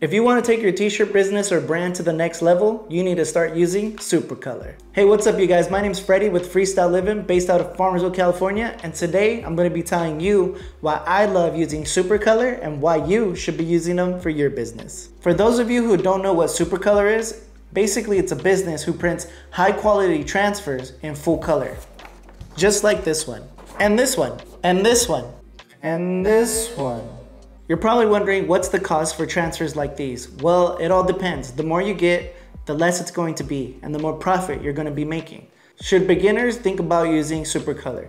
If you want to take your t-shirt business or brand to the next level, you need to start using Supacolor. Hey, what's up you guys? My name's Freddy with Freestyle Living based out of Farmersville, California, and today I'm going to be telling you why I love using Supacolor and why you should be using them for your business. For those of you who don't know what Supacolor is, basically it's a business who prints high quality transfers in full color. Just like this one, and this one, and this one, and this one. You're probably wondering what's the cost for transfers like these? Well, it all depends. The more you get, the less it's going to be and the more profit you're going to be making. Should beginners think about using Supacolor?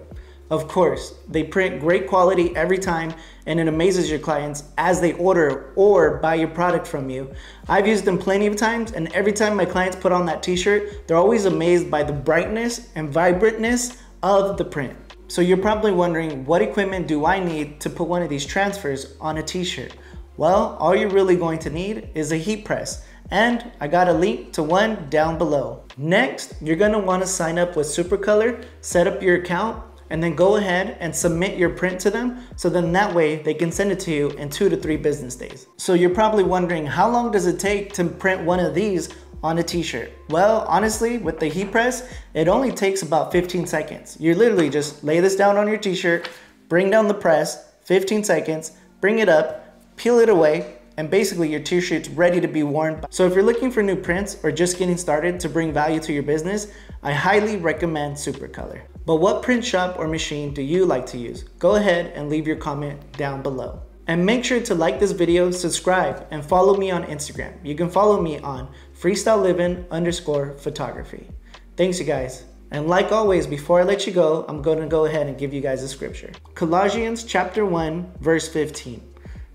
Of course, they print great quality every time and it amazes your clients as they order or buy your product from you. I've used them plenty of times and every time my clients put on that t-shirt, they're always amazed by the brightness and vibrantness of the print. So you're probably wondering, what equipment do I need to put one of these transfers on a t-shirt? Well, all you're really going to need is a heat press. And I got a link to one down below. Next, you're gonna wanna sign up with Supacolor, set up your account, and then go ahead and submit your print to them so then that way they can send it to you in two to three business days. So you're probably wondering how long does it take to print one of these on a t-shirt? Well, honestly, with the heat press, it only takes about 15 seconds. You literally just lay this down on your t-shirt, bring down the press, 15 seconds, bring it up, peel it away, and basically your t-shirt's ready to be worn. So if you're looking for new prints or just getting started to bring value to your business, I highly recommend Supacolor. But what print shop or machine do you like to use? Go ahead and leave your comment down below. And make sure to like this video, subscribe, and follow me on Instagram. You can follow me on freestyle living underscore photography. Thanks you guys. And like always, before I let you go, I'm going to go ahead and give you guys a scripture. Colossians chapter 1, verse 15.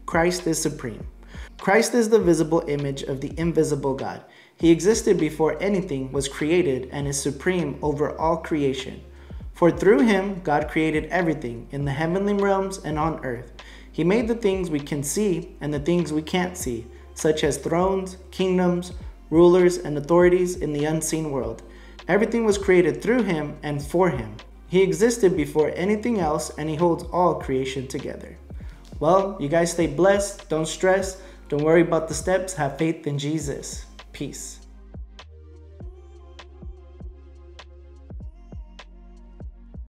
Christ is supreme. Christ is the visible image of the invisible God. He existed before anything was created and is supreme over all creation. For through him, God created everything in the heavenly realms and on earth. He made the things we can see and the things we can't see, such as thrones, kingdoms, rulers, and authorities in the unseen world. Everything was created through him and for him. He existed before anything else and he holds all creation together. Well, you guys stay blessed, don't stress, don't worry about the steps, have faith in Jesus. Peace.